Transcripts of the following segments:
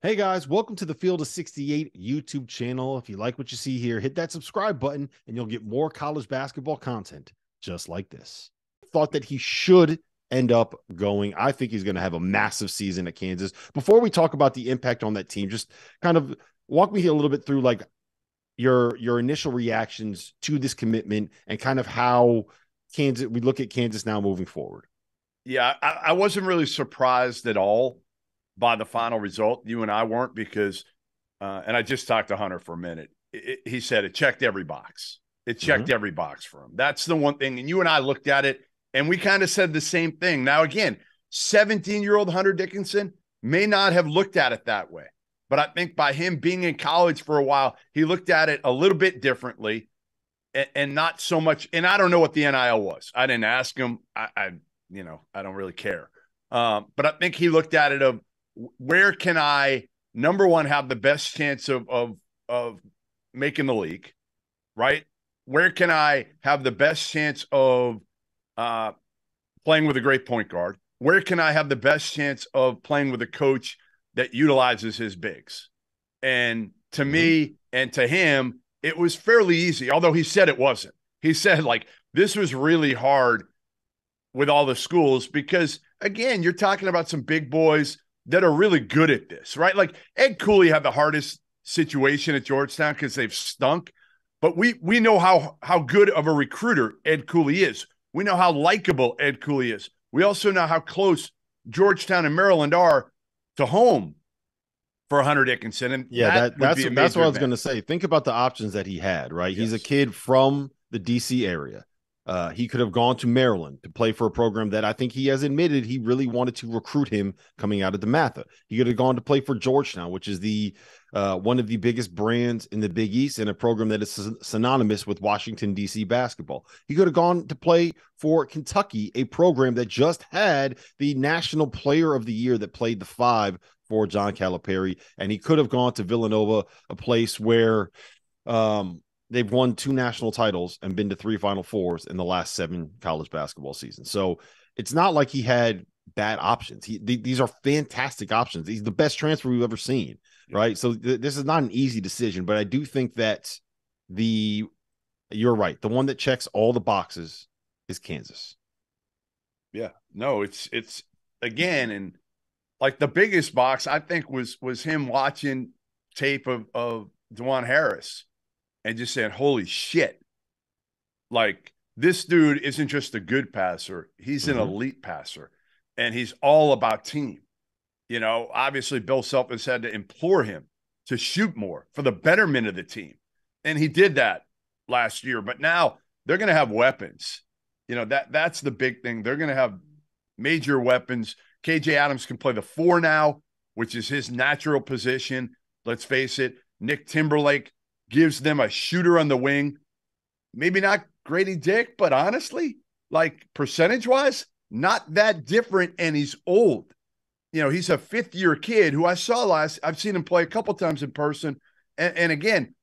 Hey guys, welcome to the Field of 68 YouTube channel. If you like what you see here, hit that subscribe button and you'll get more college basketball content just like this. Thought that he should end up going. I think he's going to have a massive season at Kansas. Before we talk about the impact on that team, just kind of walk me a little bit through like your your initial reactions to this commitment and kind of how Kansas we look at Kansas now moving forward. Yeah, I, I wasn't really surprised at all by the final result. You and I weren't because, uh, and I just talked to Hunter for a minute. It, it, he said it checked every box. It checked mm-hmm. every box for him. That's the one thing. And you and I looked at it and we kind of said the same thing. Now, again, 17 year old Hunter Dickinson may not have looked at it that way. But I think by him being in college for a while, he looked at it a little bit differently and, and not so much. And I don't know what the NIL was. I didn't ask him. I, I you know, I don't really care. Um, but I think he looked at it of where can I number one have the best chance of of of making the league, right? Where can I have the best chance of uh, playing with a great point guard? Where can I have the best chance of playing with a coach that utilizes his bigs? And to mm-hmm. me and to him, it was fairly easy, although he said it wasn't. He said, like, this was really hard with all the schools because, again, you're talking about some big boys that are really good at this, right? Like Ed Cooley had the hardest situation at Georgetown because they've stunk, but we we know how how good of a recruiter Ed Cooley is. We know how likable Ed Cooley is. We also know how close Georgetown and Maryland are to home for Hunter Dickinson. And yeah, that, that that's that's what I was going to say. Think about the options that he had. Right, yes. he's a kid from the DC area. Uh, he could have gone to Maryland to play for a program that I think he has admitted he really wanted to recruit him coming out of DeMatha. He could have gone to play for Georgetown, which is the uh, one of the biggest brands in the Big East and a program that is synonymous with Washington D.C. basketball. He could have gone to play for Kentucky, a program that just had the National Player of the Year that played the five for John Calipari, and he could have gone to Villanova, a place where um, they've won two national titles and been to three Final Fours in the last seven college basketball seasons. So it's not like he had bad options. He th- these are fantastic options. He's the best transfer we've ever seen, right? So th- this is not an easy decision, but I do think that the you're right. The one that checks all the boxes is Kansas. Yeah. No, it's it's again and like the biggest box I think was was him watching tape of of Dajuan Harris and just saying, holy shit. Like this dude isn't just a good passer, he's mm-hmm. an elite passer and he's all about team. You know, obviously Bill Self has had to implore him to shoot more for the betterment of the team. And he did that last year, but now they're going to have weapons. You know, that that's the big thing. They're going to have major weapons. KJ Adams can play the four now, which is his natural position. Let's face it. Nick Timberlake gives them a shooter on the wing. Maybe not Grady Dick, but honestly, like percentage wise, not that different. And he's old. You know, he's a fifth year kid who I saw last. I've seen him play a couple times in person. And, and again,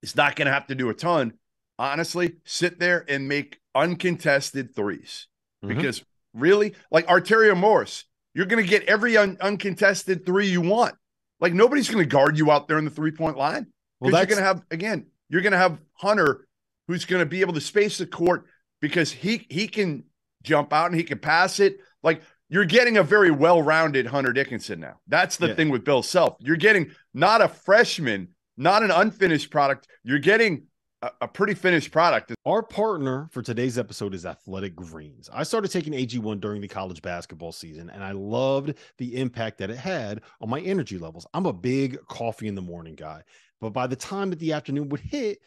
he's not going to have to do a ton. Honestly, sit there and make uncontested 3s mm-hmm. because really, like Arterio Morris, you're going to get every un- uncontested three you want. Like nobody's going to guard you out there in the three point line. Well, you're going to have again, you're going to have Hunter, who's going to be able to space the court because he he can jump out and he can pass it. Like you're getting a very well-rounded Hunter Dickinson now. That's the yeah. thing with Bill Self. You're getting not a freshman, not an unfinished product. You're getting a, a pretty finished product. Our partner for today's episode is Athletic Greens. I started taking AG1 during the college basketball season, and I loved the impact that it had on my energy levels. I'm a big coffee in the morning guy. But by the time that the afternoon would hit,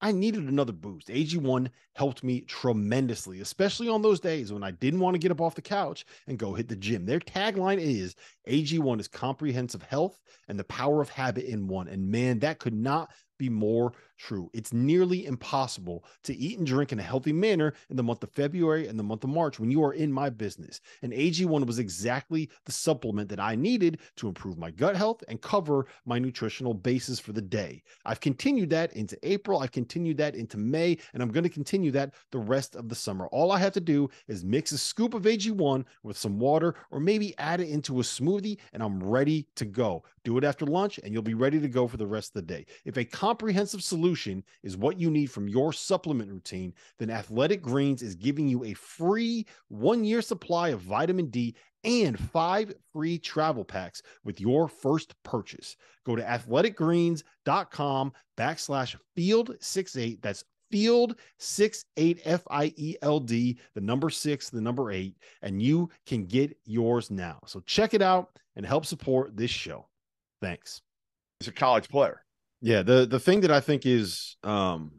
I needed another boost. AG1 helped me tremendously, especially on those days when I didn't want to get up off the couch and go hit the gym. Their tagline is AG1 is comprehensive health and the power of habit in one. And man, that could not be more true. It's nearly impossible to eat and drink in a healthy manner in the month of February and the month of March when you are in my business. And AG1 was exactly the supplement that I needed to improve my gut health and cover my nutritional basis for the day. I've continued that into April, I've continued that into May, and I'm going to continue that the rest of the summer. All I have to do is mix a scoop of AG1 with some water or maybe add it into a smoothie and I'm ready to go. Do it after lunch, and you'll be ready to go for the rest of the day. If a comprehensive solution is what you need from your supplement routine, then Athletic Greens is giving you a free one year supply of vitamin D and five free travel packs with your first purchase. Go to athleticgreens.com backslash field six eight. That's field six eight F I E L D, the number six, the number eight, and you can get yours now. So check it out and help support this show. Thanks. He's a college player. Yeah. The the thing that I think is um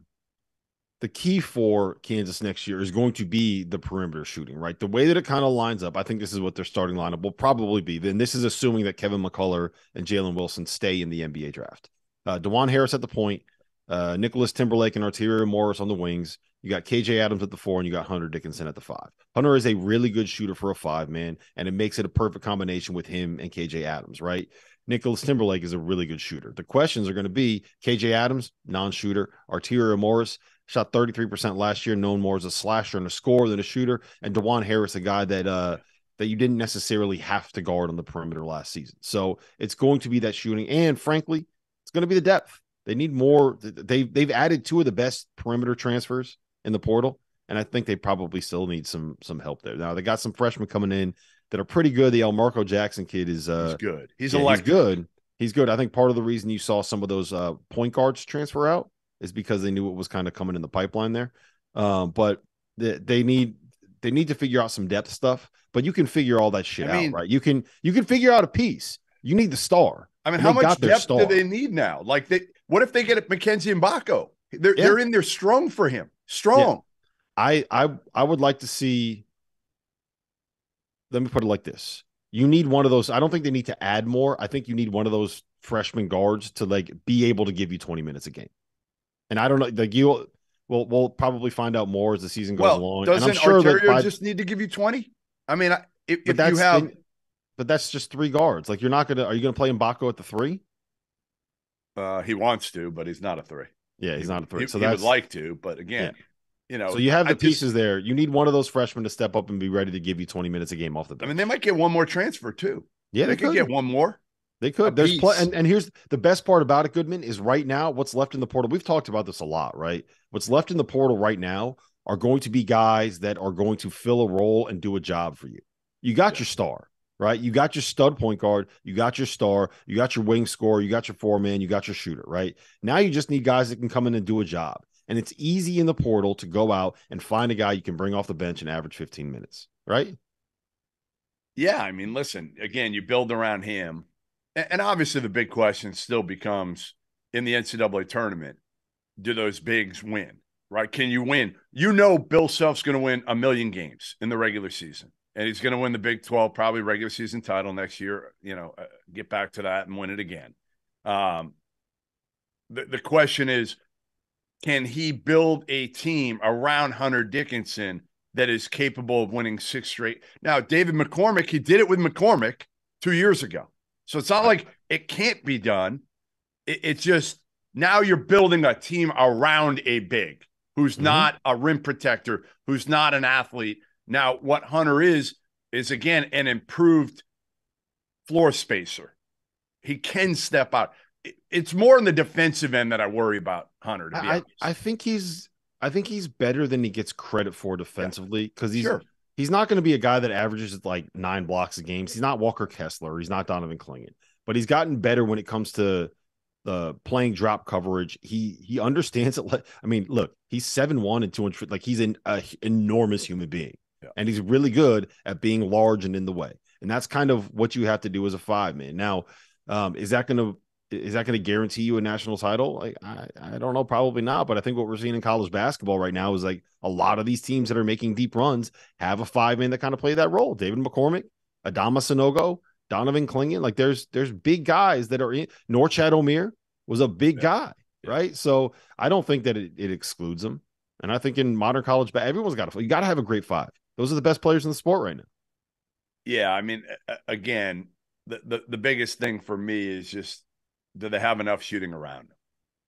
the key for Kansas next year is going to be the perimeter shooting, right? The way that it kind of lines up, I think this is what their starting lineup will probably be. Then this is assuming that Kevin McCullar and Jalen Wilson stay in the NBA draft. Uh, Dajuan Harris at the point, uh, Nicholas Timberlake and Arterio Morris on the wings. You got KJ Adams at the four, and you got Hunter Dickinson at the five. Hunter is a really good shooter for a five man, and it makes it a perfect combination with him and KJ Adams, right? Nicholas Timberlake is a really good shooter. The questions are going to be KJ Adams, non shooter, Arterio Morris, shot 33% last year, known more as a slasher and a scorer than a shooter, and Dajuan Harris, a guy that uh that you didn't necessarily have to guard on the perimeter last season. So it's going to be that shooting, and frankly, it's going to be the depth. They need more. They've, they've added two of the best perimeter transfers in the portal, and I think they probably still need some some help there. Now they got some freshmen coming in that are pretty good. The Elmarko Jackson kid is uh he's good. He's yeah, he's good. He's good. I think part of the reason you saw some of those uh, point guards transfer out is because they knew what was kind of coming in the pipeline there. Um, but they, they need they need to figure out some depth stuff. But you can figure all that shit I mean, out, right? You can you can figure out a piece. You need the star. I mean, how much depth do they need now? Like, they, what if they get Mackenzie Mgbako? They're yeah. they're in there strong for him. Strong. Yeah. I I I would like to see. Let me put it like this: You need one of those. I don't think they need to add more. I think you need one of those freshman guards to like be able to give you twenty minutes a game. And I don't know, like you. We'll we'll probably find out more as the season goes well, along. Doesn't and I'm sure Arterio by, just need to give you twenty? I mean, if, if you have but that's just three guards. Like you're not gonna. Are you gonna play Mgbako at the three? Uh, he wants to, but he's not a three. Yeah, he's he, not a three. He, so he would like to, but again, yeah. you know. So you have the I pieces just, there. You need one of those freshmen to step up and be ready to give you 20 minutes a game off the bench. I mean, they might get one more transfer too. Yeah, they, they could get one more. They could. There's pl- and, and here's the best part about it, Goodman, is right now what's left in the portal. We've talked about this a lot, right? What's left in the portal right now are going to be guys that are going to fill a role and do a job for you. You got yeah. your star right? You got your stud point guard, you got your star, you got your wing scorer, you got your four man, you got your shooter, right? Now you just need guys that can come in and do a job. And it's easy in the portal to go out and find a guy you can bring off the bench and average 15 minutes, right? Yeah. I mean, listen, again, you build around him. And obviously, the big question still becomes in the NCAA tournament do those bigs win, right? Can you win? You know, Bill Self's going to win a million games in the regular season and he's going to win the Big 12, probably regular season title next year. You know, uh, get back to that and win it again. Um, the, the question is, can he build a team around Hunter Dickinson that is capable of winning six straight? Now, David McCormack, he did it with McCormack two years ago. So it's not like it can't be done. It, it's just now you're building a team around a big who's mm-hmm. not a rim protector, who's not an athlete, now, what Hunter is, is again an improved floor spacer. He can step out. It's more in the defensive end that I worry about Hunter. I, I think he's I think he's better than he gets credit for defensively because he's sure. he's not going to be a guy that averages like nine blocks a game. He's not Walker Kessler. He's not Donovan Clingan, but he's gotten better when it comes to the playing drop coverage. He he understands it. I mean, look, he's seven one and two hundred. Like he's an enormous human being. Yeah. And he's really good at being large and in the way. And that's kind of what you have to do as a five man. Now, um, is that going to is that going to guarantee you a national title? Like, I, I don't know, probably not. But I think what we're seeing in college basketball right now is like a lot of these teams that are making deep runs have a five man that kind of play that role. David McCormack, Adama Sanogo, Donovan Clingan. Like there's there's big guys that are in. Norchad Omier was a big yeah. guy, right? So I don't think that it, it excludes them. And I think in modern college, everyone's got to you got to have a great five. Those are the best players in the sport right now. Yeah, I mean, again, the the, the biggest thing for me is just do they have enough shooting around?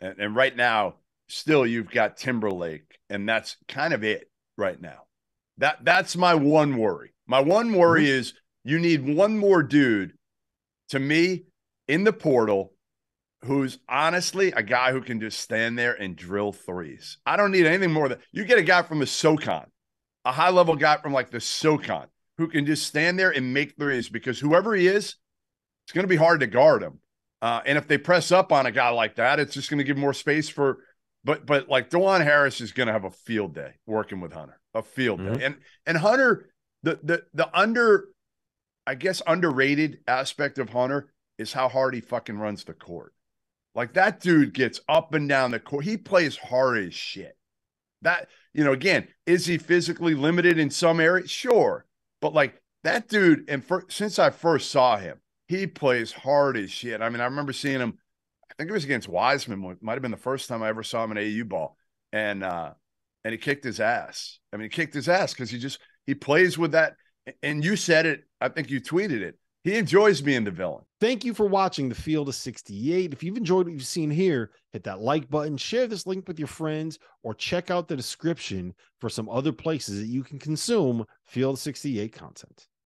And, and right now, still you've got Timberlake, and that's kind of it right now. That that's my one worry. My one worry mm-hmm. is you need one more dude. To me, in the portal who's honestly a guy who can just stand there and drill threes. I don't need anything more than you get a guy from the SoCon, a high level guy from like the SoCon who can just stand there and make threes because whoever he is, it's going to be hard to guard him. Uh, and if they press up on a guy like that, it's just going to give more space for. But but like Dajuan Harris is going to have a field day working with Hunter, a field mm-hmm. day, and and Hunter the the the under, I guess underrated aspect of Hunter is how hard he fucking runs the court. Like that dude gets up and down the court. He plays hard as shit. That, you know, again, is he physically limited in some areas? Sure. But like that dude, and for, since I first saw him, he plays hard as shit. I mean, I remember seeing him, I think it was against Wiseman, might have been the first time I ever saw him in AU ball. And uh and he kicked his ass. I mean, he kicked his ass because he just he plays with that. And you said it, I think you tweeted it. He enjoys being the villain. Thank you for watching the Field of 68. If you've enjoyed what you've seen here, hit that like button, share this link with your friends, or check out the description for some other places that you can consume Field 68 content.